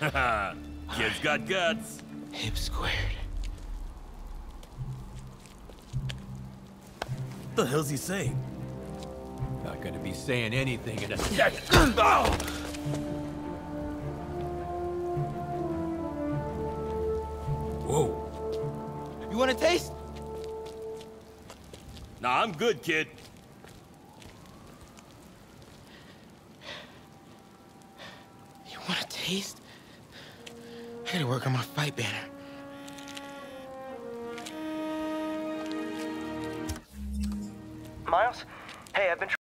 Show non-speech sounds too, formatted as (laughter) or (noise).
Haha, kid's got guts. Hip squared. What the hell's he saying? Not gonna be saying anything in a second. (clears throat) Oh! Whoa. You want a taste? Nah, I'm good, kid. You want a taste? I gotta work on my fight banner. Miles? Hey, I've been